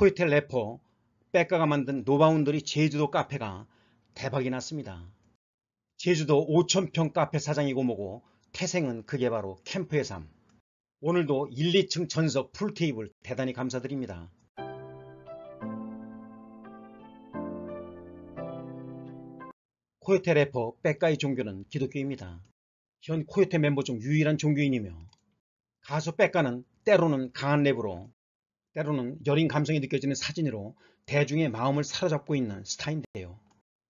코요태 래퍼 빽가가 만든 노바운더리 제주도 카페가 대박이 났습니다. 제주도 5천평 카페 사장이고 뭐고 태생은 그게 바로 캠프의 삶. 오늘도 1, 2층 전석 full 테이블 대단히 감사드립니다. 코요태 래퍼 빽가의 종교는 기독교입니다. 현 코요태 멤버 중 유일한 종교인이며 가수 백가는 때로는 강한 랩으로 때로는 여린 감성이 느껴지는 사진으로 대중의 마음을 사로잡고 있는 스타인데요.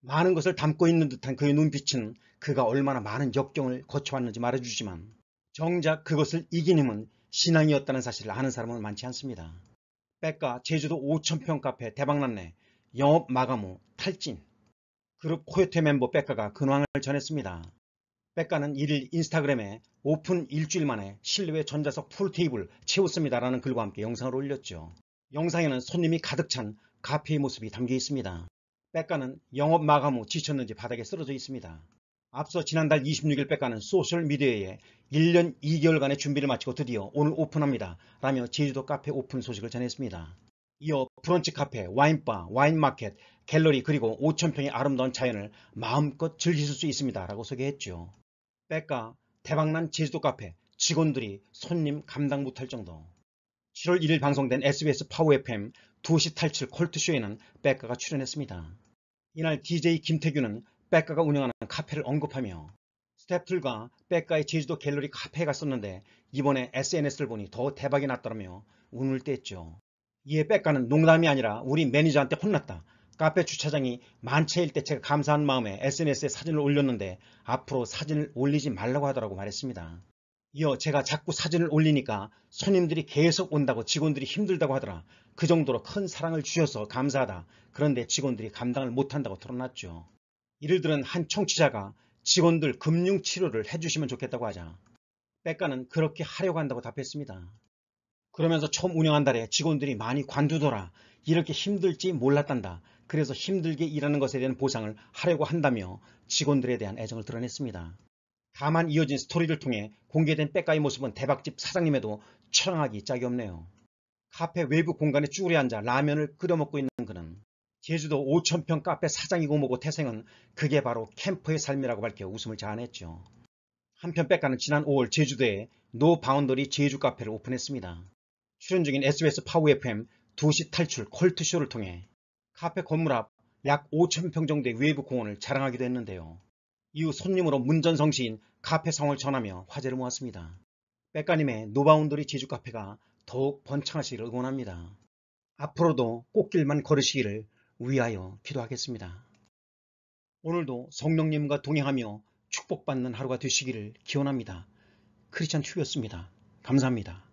많은 것을 담고 있는 듯한 그의 눈빛은 그가 얼마나 많은 역경을 거쳐왔는지 말해주지만 정작 그것을 이긴 힘은 신앙이었다는 사실을 아는 사람은 많지 않습니다. 백가 제주도 5천평 카페 대박났네 영업 마감 후 탈진 그룹 코요테 멤버 백가가 근황을 전했습니다. 빽가는 1일 인스타그램에 오픈 일주일 만에 실내 전 좌석 full 테이블 채웠습니다라는 글과 함께 영상을 올렸죠. 영상에는 손님이 가득 찬 카페의 모습이 담겨 있습니다. 빽가는 영업 마감 후 지쳤는지 바닥에 쓰러져 있습니다. 앞서 지난달 26일 빽가는 소셜미디어에 1년 2개월간의 준비를 마치고 드디어 오늘 오픈합니다. 라며 제주도 카페 오픈 소식을 전했습니다. 이어 브런치 카페, 와인바, 와인마켓, 갤러리 그리고 5천평의 아름다운 자연을 마음껏 즐기실 수 있습니다. 라고 소개했죠. 백가 대박난 제주도 카페 직원들이 손님 감당 못할 정도 7월 1일 방송된 SBS 파워 FM 2시 탈출 콜트쇼에는 백가가 출연했습니다. 이날 DJ 김태규는 백가가 운영하는 카페를 언급하며 스태프들과 백가의 제주도 갤러리 카페에 갔었는데 이번에 SNS를 보니 더 대박이 났더라며 운을 뗐죠. 이에 백가는 농담이 아니라 우리 매니저한테 혼났다. 카페 주차장이 만차일 때 제가 감사한 마음에 SNS에 사진을 올렸는데 앞으로 사진을 올리지 말라고 하더라고 말했습니다. 이어 제가 자꾸 사진을 올리니까 손님들이 계속 온다고 직원들이 힘들다고 하더라. 그 정도로 큰 사랑을 주셔서 감사하다. 그런데 직원들이 감당을 못한다고 털어놨죠. 이를 들은 한 청취자가 직원들 금융치료를 해주시면 좋겠다고 하자 백가는 그렇게 하려고 한다고 답했습니다. 그러면서 처음 운영한 달에 직원들이 많이 관두더라. 이렇게 힘들지 몰랐단다. 그래서 힘들게 일하는 것에 대한 보상을 하려고 한다며 직원들에 대한 애정을 드러냈습니다. 다만 이어진 스토리를 통해 공개된 백가의 모습은 대박집 사장님에도 처량하기 짝이 없네요. 카페 외부 공간에 쭈그려 앉아 라면을 끓여 먹고 있는 그는 제주도 5천평 카페 사장이고 뭐고 태생은 그게 바로 캠퍼의 삶이라고 밝혀 웃음을 자아냈죠. 한편 빽가는 지난 5월 제주도에 노 바운더리 제주 카페를 오픈했습니다. 출연 중인 SBS 파워 FM 2시 탈출 컬투쇼를 통해 카페 건물 앞 약 5천평 정도의 외부 공원을 자랑하기도 했는데요. 이후 손님으로 문전성시인 카페 성을 전하며 화제를 모았습니다. 빽가님의 노바운더리 제주 카페가 더욱 번창하시기를 응원합니다. 앞으로도 꽃길만 걸으시기를 위하여 기도하겠습니다. 오늘도 성령님과 동행하며 축복받는 하루가 되시기를 기원합니다. 크리스찬 튜였습니다. 감사합니다.